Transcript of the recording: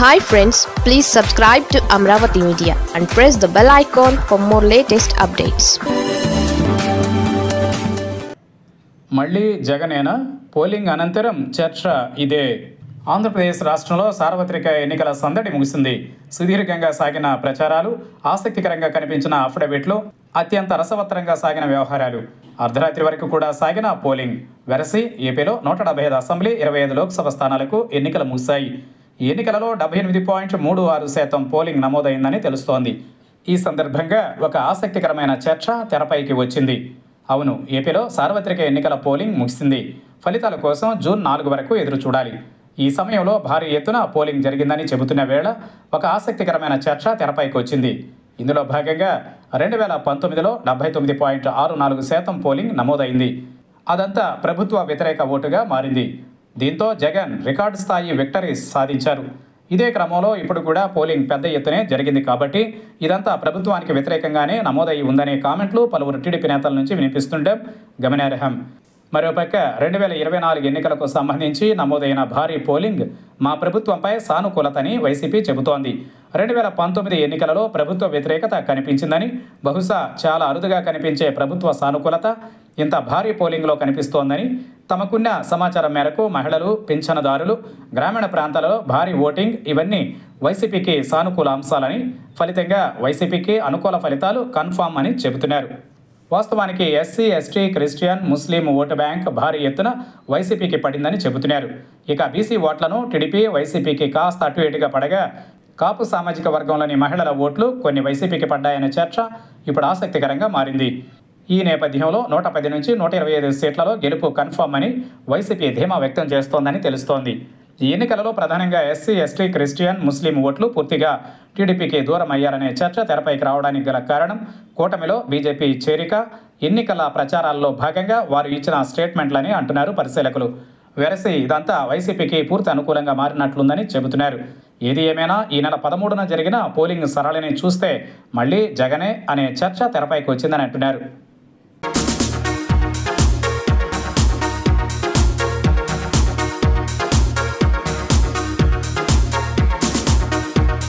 Hi friends please subscribe to Amaravati media and press the bell icon for more latest updates మళ్ళీ జగనేనా? Polling అనంతరం చర్చ ఇదే. ఆంధ్రప్రదేశ్ రాష్ట్రంలో సార్వత్రిక ఎన్నికల సందడి ముగిసింది. సుదీర్ఘంగా సాగిన ప్రచారాలు ఆసక్తికరంగా కనిపించిన అఫిడవిట్లు అత్యంత రసవత్తరంగా సాగిన వ్యవహారాలు. అర్ధరాత్రి వరకు కూడా సాగిన పోలింగ్. వెరసి ఏపీలో నూట డెబ్బై ఐదు అసెంబ్లీ ఇరవై ఐదు లోక్సభ స్థానాలకు ఎన్నికలు ముగిశాయి. ఎన్నికలలో డెబ్బై ఎనిమిది పాయింట్ మూడు ఆరు శాతం పోలింగ్ నమోదైందని తెలుస్తోంది. ఈ సందర్భంగా ఒక ఆసక్తికరమైన చర్చ తెరపైకి వచ్చింది. అవును ఏపీలో సార్వత్రిక ఎన్నికల పోలింగ్ ముగిసింది. ఫలితాల కోసం జూన్ నాలుగు వరకు ఎదురు చూడాలి. ఈ సమయంలో భారీ ఎత్తున పోలింగ్ జరిగిందని చెబుతున్న వేళ ఒక ఆసక్తికరమైన చర్చ తెరపైకి వచ్చింది. ఇందులో భాగంగా రెండు వేల పంతొమ్మిదిలో డెబ్బై తొమ్మిది పాయింట్ ఆరు నాలుగు శాతం పోలింగ్ నమోదైంది. అదంతా ప్రభుత్వ వ్యతిరేక ఓటుగా మారింది. దీంతో జగన్ రికార్డు స్థాయి విక్టరీస్ సాధించారు. ఇదే క్రమంలో ఇప్పుడు కూడా పోలింగ్ పెద్ద ఎత్తునే జరిగింది కాబట్టి ఇదంతా ప్రభుత్వానికి వ్యతిరేకంగానే నమోదయ్యి ఉందనే కామెంట్లు పలువురు టీడీపీ నేతల నుంచి వినిపిస్తుండడం గమనార్హం. మరోపక్క రెండు వేల ఇరవై నాలుగు ఎన్నికలకు సంబంధించి నమోదైన భారీ పోలింగ్ మా ప్రభుత్వంపై సానుకూలతని వైసీపీ చెబుతోంది. రెండు వేల పంతొమ్మిది ఎన్నికలలో ప్రభుత్వ వ్యతిరేకత కనిపించిందని బహుశా చాలా అరుదుగా కనిపించే ప్రభుత్వ సానుకూలత ఇంత భారీ పోలింగ్లో కనిపిస్తోందని తమకున్న సమాచారం మేరకు మహిళలు పింఛనదారులు గ్రామీణ ప్రాంతాలలో భారీ ఓటింగ్ ఇవన్నీ వైసీపీకి సానుకూల అంశాలని ఫలితంగా వైసీపీకి అనుకూల ఫలితాలు కన్ఫామ్ అని చెబుతున్నారు. వాస్తవానికి ఎస్సీ ఎస్టీ క్రిస్టియన్ ముస్లిం ఓటు బ్యాంక్ భారీ ఎత్తున వైసీపీకి పడిందని చెబుతున్నారు. ఇక బీసీ ఓట్లను టీడీపీ వైసీపీకి కాస్త అటు ఇటుగా పడగా కాపు సామాజిక వర్గంలోని మహిళల ఓట్లు కొన్ని వైసీపీకి పడ్డాయనే చర్చ ఇప్పుడు ఆసక్తికరంగా మారింది. ఈ నేపథ్యంలో నూట పది నుంచి నూట ఇరవై ఐదు సీట్లలో గెలుపు కన్ఫర్మ్ అని వైసీపీ ధీమా వ్యక్తం చేస్తోందని తెలుస్తోంది. ఈ ఎన్నికలలో ప్రధానంగా ఎస్సీ ఎస్టీ క్రిస్టియన్ ముస్లిం ఓట్లు పూర్తిగా టీడీపీకి దూరం అయ్యారనే చర్చ తెరపైకి రావడానికి గల కారణం కూటమిలో బీజేపీ చేరిక ఎన్నికల ప్రచారాల్లో భాగంగా వారు ఇచ్చిన స్టేట్మెంట్లని అంటున్నారు పరిశీలకులు. వెరసి ఇదంతా వైసీపీకి పూర్తి అనుకూలంగా మారినట్లుందని చెబుతున్నారు. ఏది ఏమైనా ఈ నెల పదమూడున జరిగిన పోలింగ్ సరళిని చూస్తే మళ్ళీ జగనే అనే చర్చ తెరపైకి వచ్చిందని అంటున్నారు.